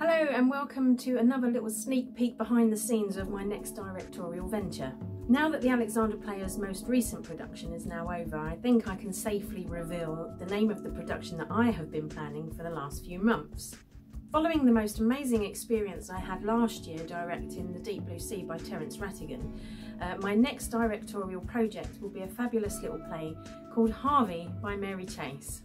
Hello and welcome to another little sneak peek behind the scenes of my next directorial venture. Now that the Alexandra Players' most recent production is now over, I think I can safely reveal the name of the production that I have been planning for the last few months. Following the most amazing experience I had last year directing The Deep Blue Sea by Terence Rattigan, uh, my next directorial project will be a fabulous little play called Harvey by Mary Chase.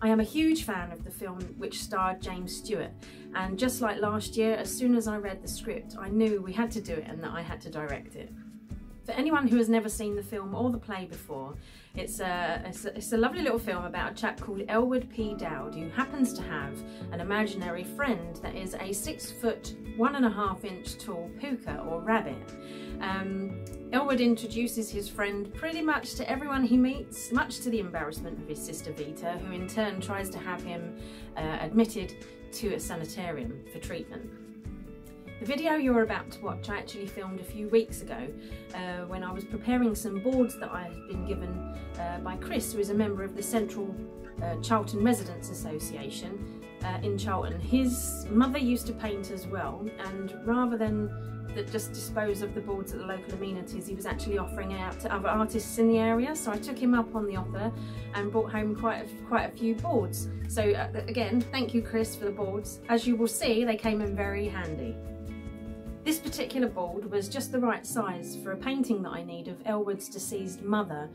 I am a huge fan of the film which starred James Stewart and just like last year, as soon as I read the script, I knew we had to do it and that I had to direct it. For anyone who has never seen the film or the play before, it's a, it's a, it's a lovely little film about a chap called Elwood P. Dowd who happens to have an imaginary friend that is a six foot, one and a half inch tall pooka or rabbit. Um, Elwood introduces his friend pretty much to everyone he meets, much to the embarrassment of his sister Vita, who in turn tries to have him uh, admitted to a sanitarium for treatment. The video you're about to watch I actually filmed a few weeks ago uh, when I was preparing some boards that I had been given uh, by Chris, who is a member of the Central uh, Charlton Residents Association uh, in Charlton. His mother used to paint as well and rather than just dispose of the boards at the local amenities, he was actually offering out to other artists in the area. So I took him up on the offer and brought home quite a, quite a few boards. So uh, again, thank you Chris for the boards. As you will see, they came in very handy. This particular board was just the right size for a painting that I need of Elwood's deceased mother,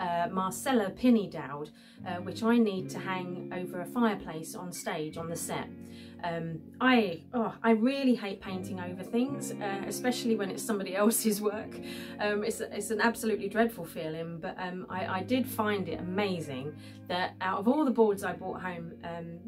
uh, Marcella Pinney Dowd, uh, which I need to hang over a fireplace on stage on the set. Um, I oh, I really hate painting over things, uh, especially when it's somebody else's work. Um, it's, it's an absolutely dreadful feeling, but um, I, I, did find it amazing that out of all the boards I brought home, um,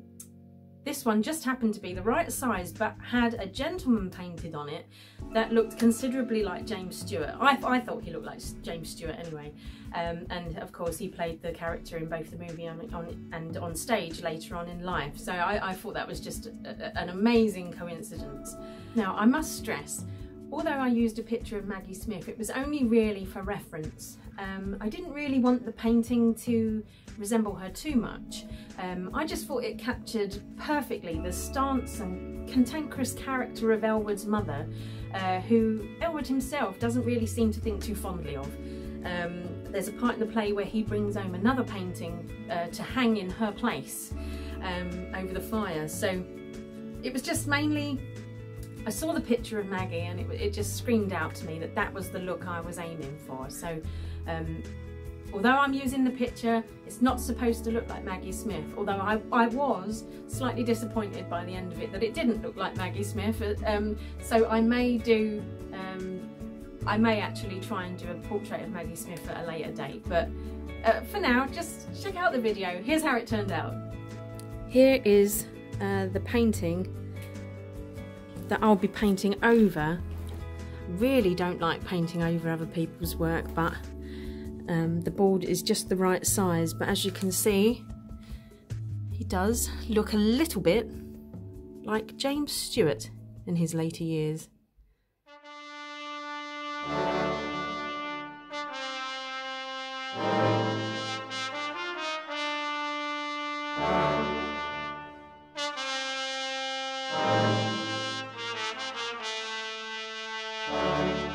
this one just happened to be the right size but had a gentleman painted on it that looked considerably like James Stewart. I, I thought he looked like James Stewart anyway. Um, and of course he played the character in both the movie on, on, and on stage later on in life. So I, I thought that was just a, an amazing coincidence. Now I must stress, although I used a picture of Maggie Smith, it was only really for reference. Um, I didn't really want the painting to resemble her too much. Um, I just thought it captured perfectly the stance and cantankerous character of Elwood's mother, uh, who Elwood himself doesn't really seem to think too fondly of. Um, there's a part in the play where he brings home another painting uh, to hang in her place um, over the fire. So it was just mainly, I saw the picture of Maggie and it, it, just screamed out to me that that was the look I was aiming for. So um, Although I'm using the picture, it's not supposed to look like Maggie Smith, although I, I was slightly disappointed by the end of it that it didn't look like Maggie Smith. Um, so I may do, um, I may actually try and do a portrait of Maggie Smith at a later date, but uh, for now, just check out the video. Here's how it turned out. Here is uh, the painting that I'll be painting over. Really don't like painting over other people's work, but um, the board is just the right size, but as you can see, he does look a little bit like James Stewart in his later years. Bye.